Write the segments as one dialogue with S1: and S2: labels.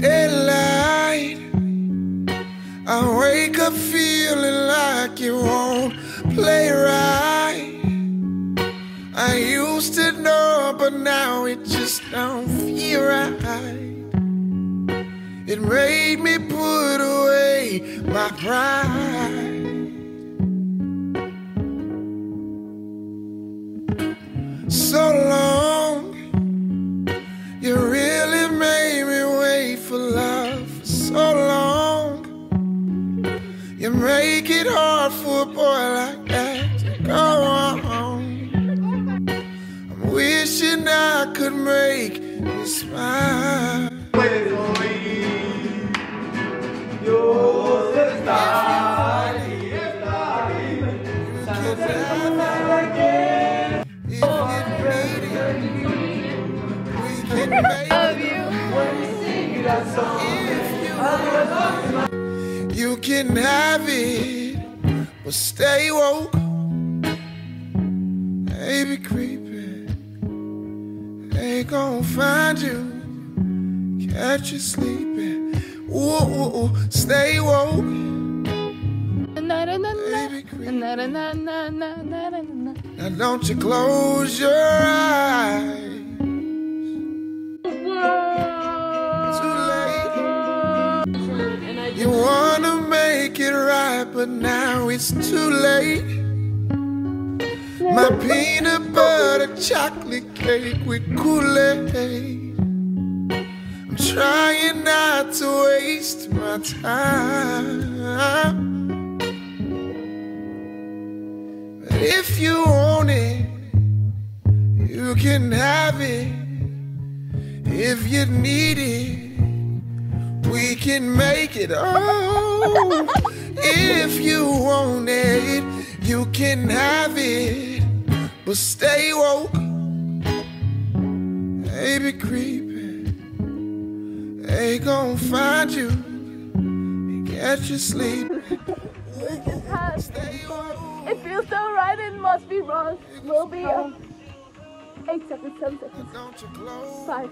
S1: Daylight, I wake up feeling like won't play right. I used to know, but now it just don't feel right. It made me put away my pride. So long, you really made me wait for love so long. You make it hard for a boy like that to go on. I'm wishing I could make you smile. Can have it, but stay woke. Baby creeping, they gon' find you, catch you sleeping. Ooh, ooh, ooh, stay woke. Baby creeping. Now don't you close your eyes. Too late. You right, but now it's too late. My peanut butter chocolate cake with Kool-Aid. I'm trying not to waste my time. But if you want it, you can have it. If you need it, we can make it. Oh, if you want it, you can have it. But stay woke, They be creeping. They gon' find you and get you sleep. sleeping. Stay woke.
S2: It feels so right, it must be wrong. We'll be um, eight seconds, seven seconds,
S1: Don't you close
S2: Five.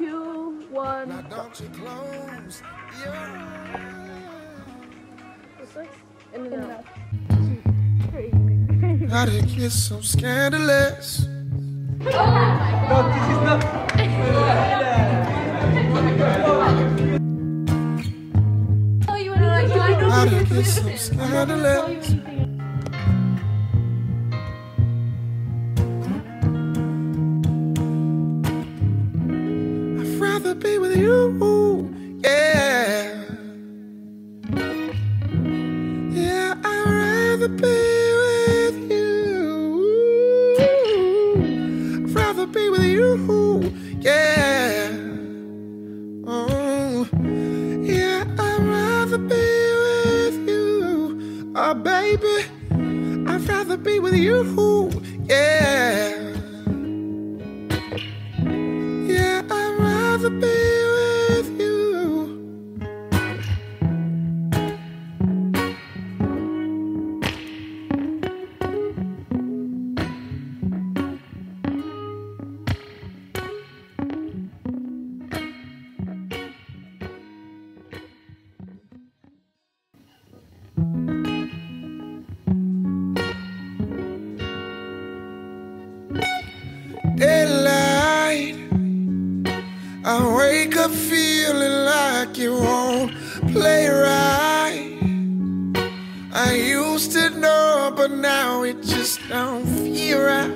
S1: Your
S2: two, one.
S1: Now don't you close your eyes.
S2: In and out. Three.
S1: Gotta get so scandalous. Gotta get so scandalous. You, yeah. Yeah, I'd rather be with you. I'd rather be with you, yeah. Oh, yeah, I'd rather be with you. Oh, baby, I'd rather be with you. Yeah, like it won't play right. I used to know, but now it just don't feel right.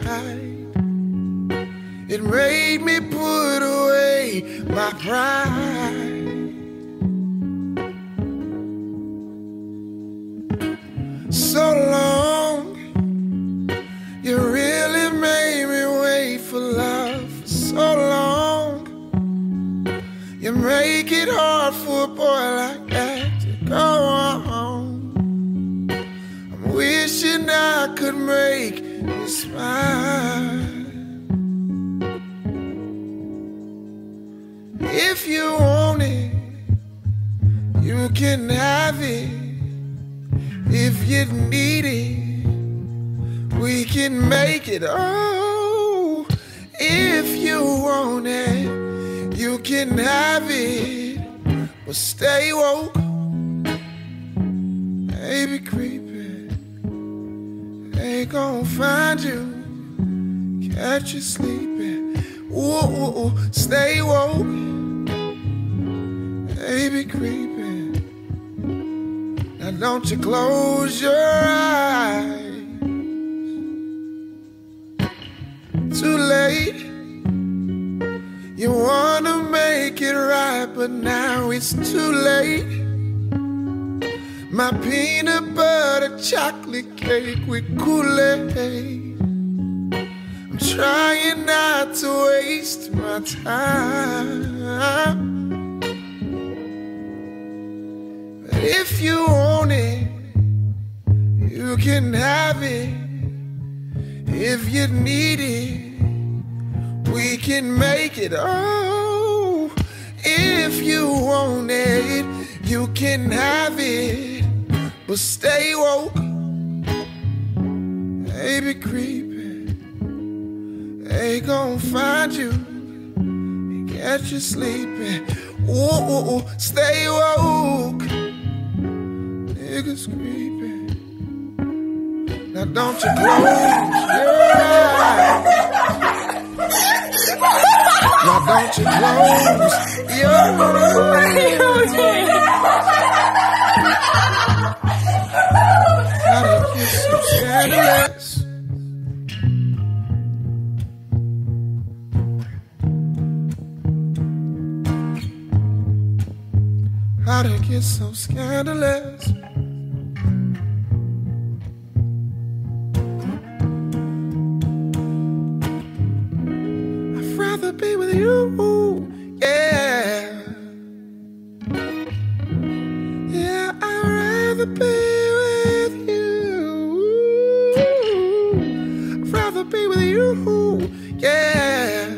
S1: It made me put away my pride. Hard for a boy like that to go on. I'm wishing I could make you smile. If you want it, You can have it if you need it. We can make it. Oh, if you want it, you can have it. But stay woke, baby creeping. They gon' find you, catch you sleeping. Ooh, ooh, ooh, stay woke, baby creeping. Now don't you close your eyes. Too late. You right, but now it's too late. My peanut butter chocolate cake with Kool-Aid. I'm trying not to waste my time. But if you want it, you can have it. If you need it, we can make it. Oh, if you want it, you can have it. But stay woke, baby creeping. They gon' find you and get you sleeping. Ooh, ooh, ooh, stay woke, niggas creeping. Now don't you close your eyes. Now don't you close your eyes. Gotta get. How to get so scandalous. You, yeah. Yeah, I'd rather be with you. I'd rather be with you, yeah.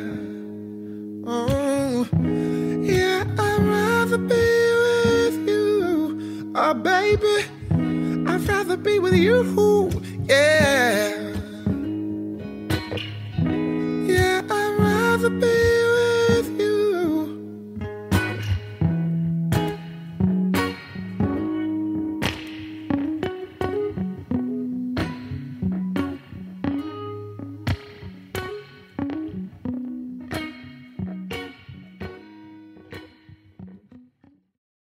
S1: Oh, yeah, I'd rather be with you. Oh, baby, I'd rather be with you, yeah.